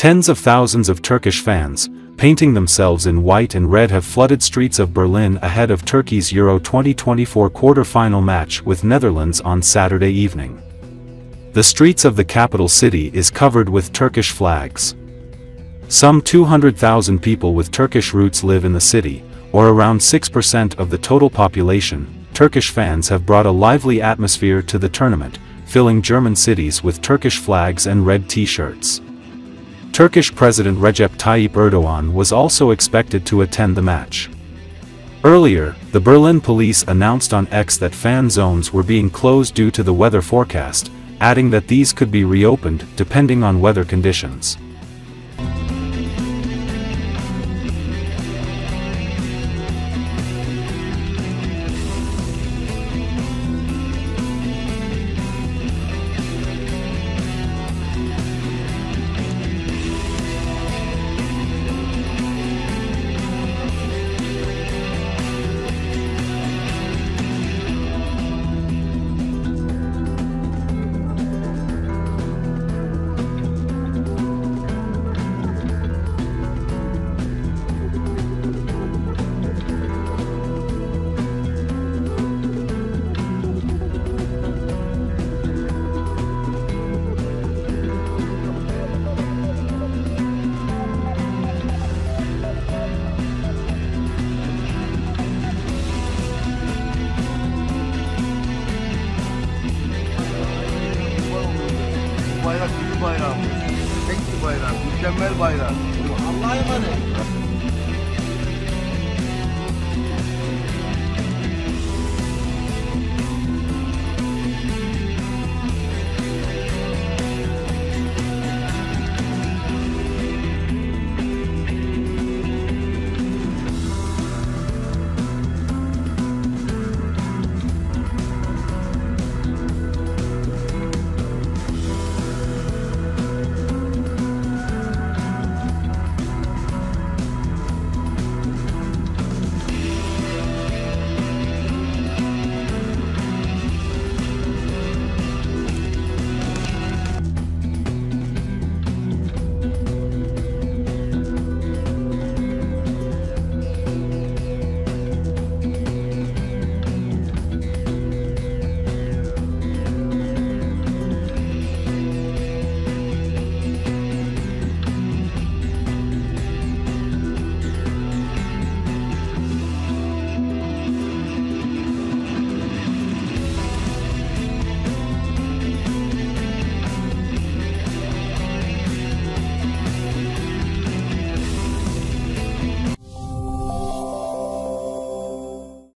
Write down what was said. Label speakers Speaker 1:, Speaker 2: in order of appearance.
Speaker 1: Tens of thousands of Turkish fans, painting themselves in white and red have flooded streets of Berlin ahead of Turkey's Euro 2024 quarter-final match with Netherlands on Saturday evening. The streets of the capital city is covered with Turkish flags. Some 200,000 people with Turkish roots live in the city, or around 6% of the total population. Turkish fans have brought a lively atmosphere to the tournament, filling German cities with Turkish flags and red t-shirts. Turkish President Recep Tayyip Erdogan was also expected to attend the match. Earlier, the Berlin police announced on X that fan zones were being closed due to the weather forecast, adding that these could be reopened depending on weather conditions.
Speaker 2: Renkli bayram. Renkli bayram. Mükemmel bayram. Allah'a emanet.